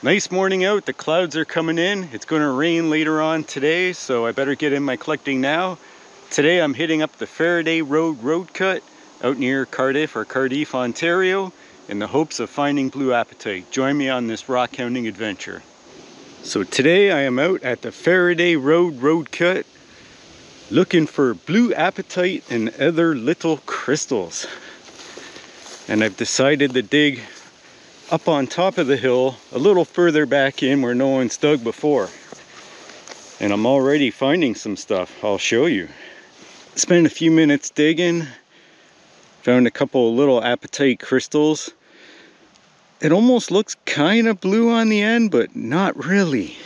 Nice morning out, the clouds are coming in. It's gonna rain later on today, so I better get in my collecting now. Today I'm hitting up the Faraday Road road cut out near Cardiff or Cardiff, Ontario in the hopes of finding blue apatite. Join me on this rock hounding adventure. So today I am out at the Faraday Road road cut looking for blue apatite and other little crystals. And I've decided to dig up on top of the hill a little further back in where no one's dug before. And I'm already finding some stuff. I'll show you. Spent a few minutes digging. Found a couple little apatite crystals. It almost looks kind of blue on the end, but not really.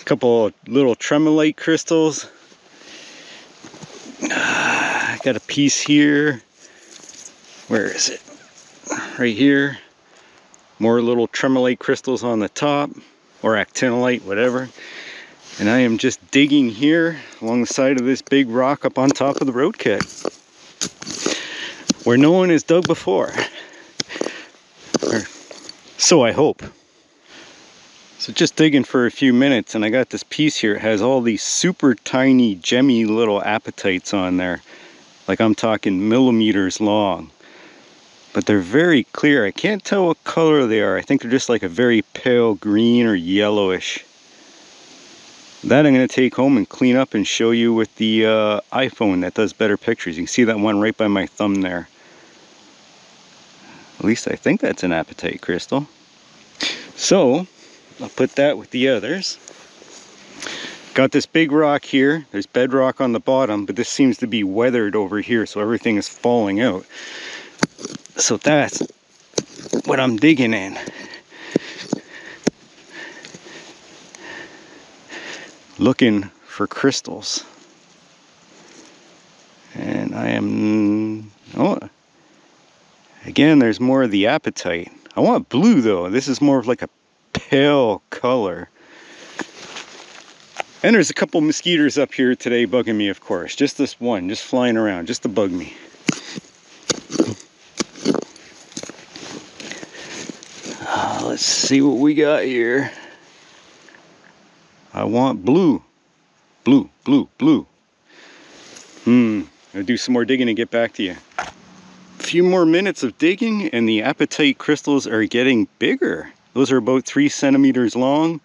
A couple little tremolite crystals. Ah, I Got a piece here. Where is it? Right here more little tremolite crystals on the top or actinolite, whatever. And I am just digging here along the side of this big rock up on top of the road cut where no one has dug before. Or, so I hope. So just digging for a few minutes and I got this piece here. It has all these super tiny gemmy little apatites on there. Like I'm talking millimeters long but they're very clear. I can't tell what color they are. I think they're just like a very pale green or yellowish. That I'm going to take home and clean up and show you with the uh, iPhone that does better pictures. You can see that one right by my thumb there. At least I think that's an apatite crystal. So, I'll put that with the others. Got this big rock here. There's bedrock on the bottom, but this seems to be weathered over here, so everything is falling out. So that's what I'm digging in. Looking for crystals. And I am, oh, again, there's more of the apatite. I want blue though. This is more of like a pale color. And there's a couple mosquitoes up here today bugging me, of course. Just this one, just flying around, just to bug me. Let's see what we got here. I want blue. Blue, blue, blue. Hmm, I'll do some more digging and get back to you. A few more minutes of digging and the apatite crystals are getting bigger. Those are about three centimeters long.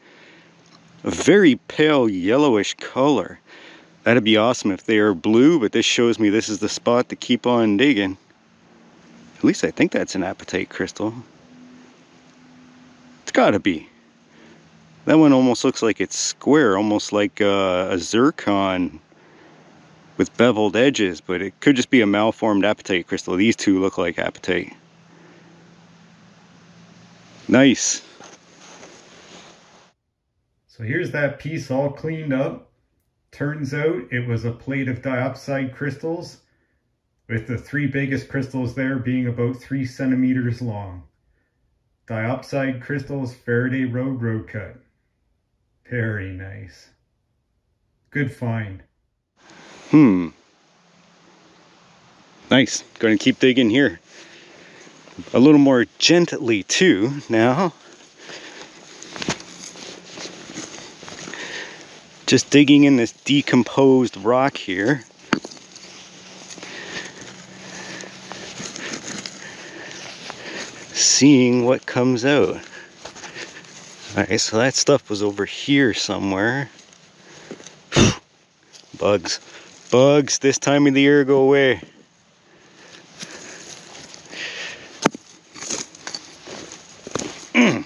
A very pale yellowish color. That'd be awesome if they are blue, but this shows me this is the spot to keep on digging. At least I think that's an apatite crystal gotta be. That one almost looks like it's square, almost like uh, a zircon with beveled edges, but it could just be a malformed apatite crystal. These two look like apatite. Nice. So here's that piece all cleaned up. Turns out it was a plate of diopside crystals with the three biggest crystals there being about three centimeters long. Diopside crystals Faraday Road road cut. Very nice. Good find. Hmm. Nice. Going to keep digging here. A little more gently too now. Just digging in this decomposed rock here. Seeing what comes out. Alright, so that stuff was over here somewhere. Bugs. Bugs, this time of the year go away.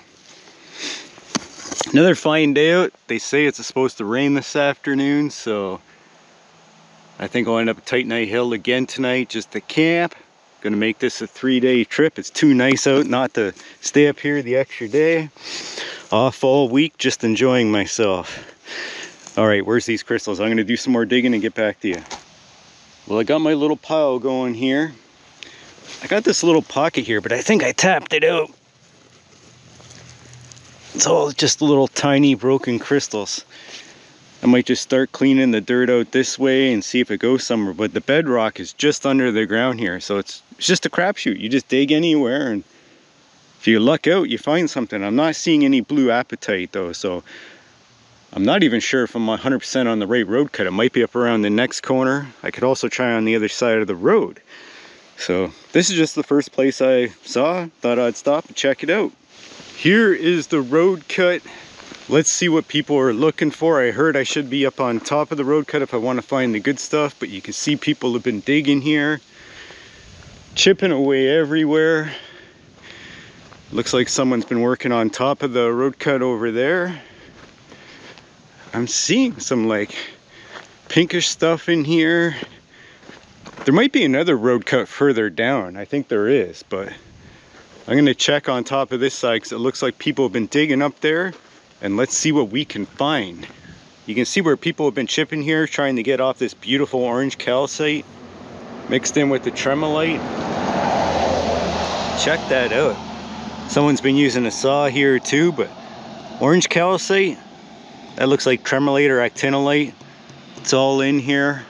Another fine day out. They say it's supposed to rain this afternoon, so I think I'll end up Tight Night Hill again tonight just to camp. Gonna make this a three-day trip. It's too nice out not to stay up here the extra day. Off all week, just enjoying myself. All right, where's these crystals? I'm gonna do some more digging and get back to you. Well, I got my little pile going here. I got this little pocket here, but I think I tapped it out. It's all just little tiny broken crystals. I might just start cleaning the dirt out this way and see if it goes somewhere. But the bedrock is just under the ground here. So it's, it's just a crapshoot. You just dig anywhere and if you luck out, you find something. I'm not seeing any blue apatite though, so I'm not even sure if I'm 100% on the right road cut. It might be up around the next corner. I could also try on the other side of the road. So this is just the first place I saw. Thought I'd stop and check it out. Here is the road cut. Let's see what people are looking for. I heard I should be up on top of the road cut if I want to find the good stuff, but you can see people have been digging here, chipping away everywhere. Looks like someone's been working on top of the road cut over there. I'm seeing some like pinkish stuff in here. There might be another road cut further down. I think there is, but I'm gonna check on top of this side because it looks like people have been digging up there and let's see what we can find. You can see where people have been chipping here trying to get off this beautiful orange calcite mixed in with the tremolite. Check that out. Someone's been using a saw here too, but orange calcite, that looks like tremolite or actinolite. It's all in here.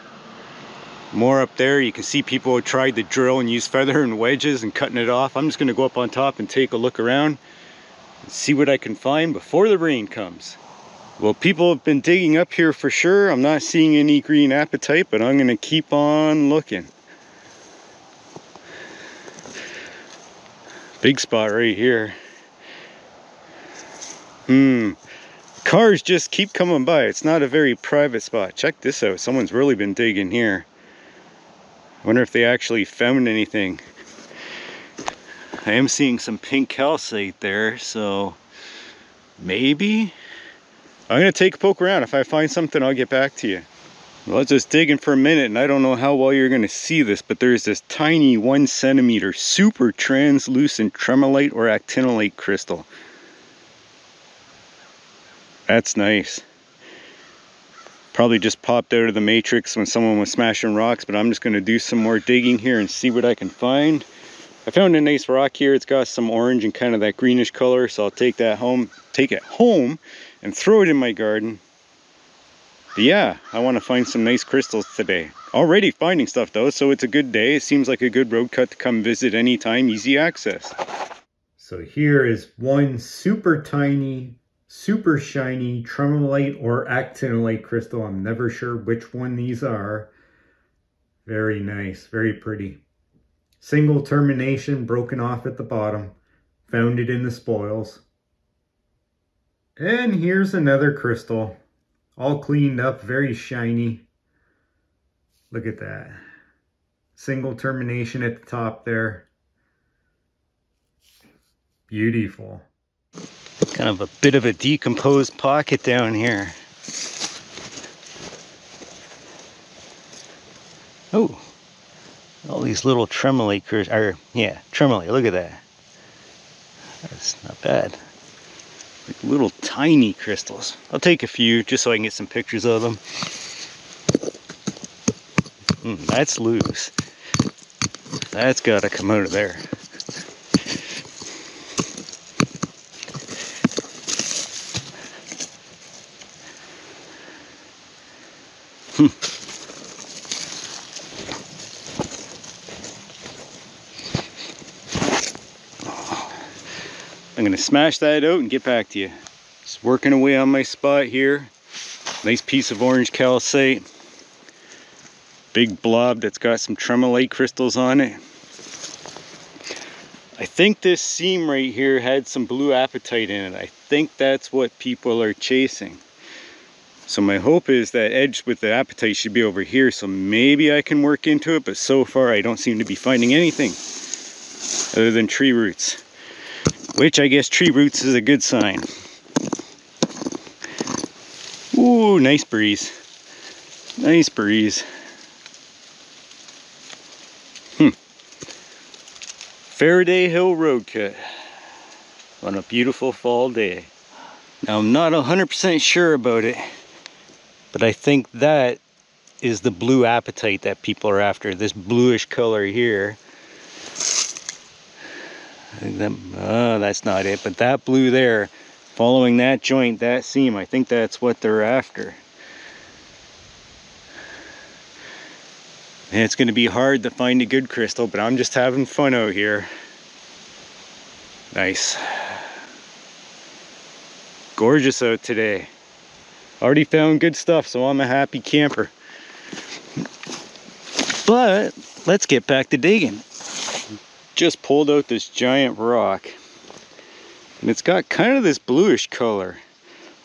More up there, you can see people have tried to drill and use feather and wedges and cutting it off. I'm just gonna go up on top and take a look around see what I can find before the rain comes. Well, people have been digging up here for sure. I'm not seeing any green apatite, but I'm gonna keep on looking. Big spot right here. Hmm. Cars just keep coming by. It's not a very private spot. Check this out. Someone's really been digging here. I wonder if they actually found anything. I am seeing some pink calcite there, so maybe? I'm gonna take a poke around. If I find something, I'll get back to you. Well, I was just digging for a minute and I don't know how well you're to see this, but there's this tiny one centimeter super translucent tremolite or actinolite crystal. That's nice. Probably just popped out of the matrix when someone was smashing rocks, but I'm just to do some more digging here and see what I can find. I found a nice rock here. It's got some orange and kind of that greenish color, so I'll take that home, take it home and throw it in my garden but yeah, I want to find some nice crystals today. Already finding stuff though, so it's a good day. It seems like a good road cut to come visit anytime, easy access. So here is one super tiny, super shiny tremolite or actinolite crystal. I'm never sure which one these are. Very nice, very pretty. Single termination broken off at the bottom. Found it in the spoils. And here's another crystal all cleaned up, very shiny. Look at that. Single termination at the top there. Beautiful. Kind of a bit of a decomposed pocket down here. Oh, all these little tremolite, or yeah, tremolite, look at that. That's not bad. Like little tiny crystals. I'll take a few just so I can get some pictures of them. Mm, that's loose. That's got to come out of there. Hmm. I'm gonna smash that out and get back to you. Just working away on my spot here. Nice piece of orange calcite. Big blob that's got some tremolite crystals on it. I think this seam right here had some blue apatite in it. I think that's what people are chasing. So my hope is that edge with the apatite should be over here, so maybe I can work into it, but so far I don't seem to be finding anything other than tree roots. Which I guess tree roots is a good sign. Ooh, nice breeze. Nice breeze. Hmm. Faraday Hill Road Cut on a beautiful fall day. Now I'm not 100% sure about it, but I think that is the blue apatite that people are after, this bluish color here that, oh, uh, that's not it, but that blue there, following that joint, that seam, I think that's what they're after. And it's going to be hard to find a good crystal, but I'm just having fun out here. Nice. Gorgeous out today. Already found good stuff, so I'm a happy camper. But let's get back to digging. Just pulled out this giant rock. And it's got kind of this bluish color.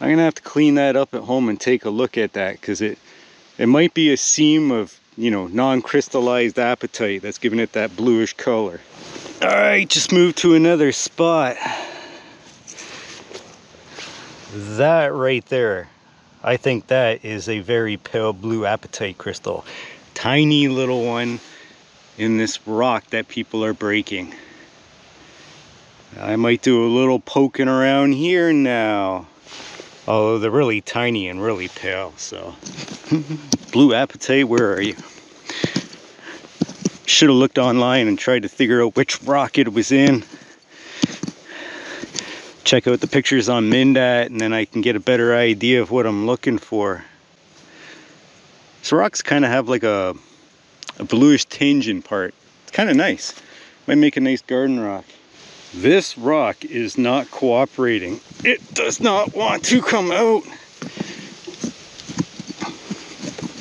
I'm gonna have to clean that up at home and take a look at that because it it might be a seam of you know non-crystallized apatite that's giving it that bluish color. All right, just moved to another spot. That right there, I think that is a very pale blue apatite crystal. Tiny little one in this rock that people are breaking. I might do a little poking around here now. Although they're really tiny and really pale, so. blue apatite, where are you? Should have looked online and tried to figure out which rock it was in. Check out the pictures on Mindat and then I can get a better idea of what I'm looking for. So rocks kind of have like a, a bluish tinge in part. It's kind of nice. Might make a nice garden rock. This rock is not cooperating. It does not want to come out.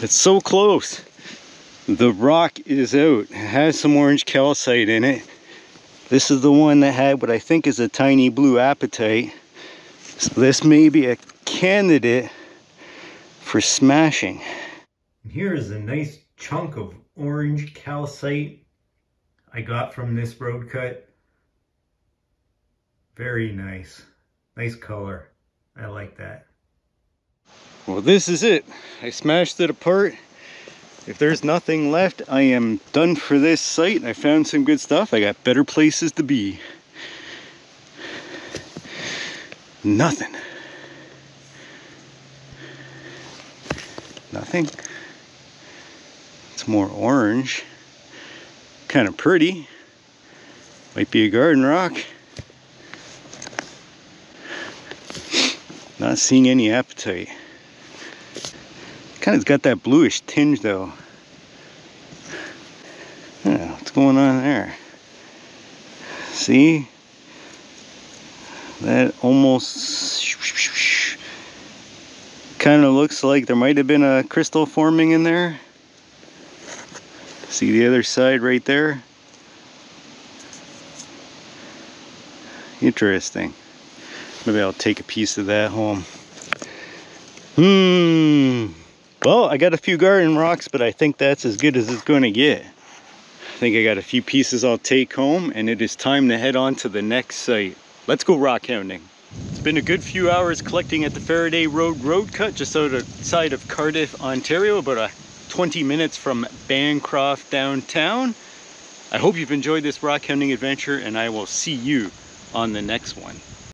It's so close. The rock is out. It has some orange calcite in it. This is the one that had what I think is a tiny blue apatite. So this may be a candidate for smashing. Here is a nice chunk of orange calcite I got from this road cut. Very nice. Nice color. I like that. Well, this is it. I smashed it apart if there's nothing left, I am done for this site. I found some good stuff. I got better places to be. Nothing. Nothing. More orange. Kind of pretty. Might be a garden rock. Not seeing any apatite. Kind of got that bluish tinge though. Yeah, what's going on there? See? That almost kind of looks like there might have been a crystal forming in there. See the other side right there? Interesting. Maybe I'll take a piece of that home. Hmm. Well, I got a few garden rocks, but I think that's as good as it's going to get. I think I got a few pieces I'll take home, and it is time to head on to the next site. Let's go rock hounding. It's been a good few hours collecting at the Faraday Road Road Cut, just outside of Cardiff, Ontario, about a 20 minutes from Bancroft downtown. I hope you've enjoyed this rock hounding adventure, and I will see you on the next one.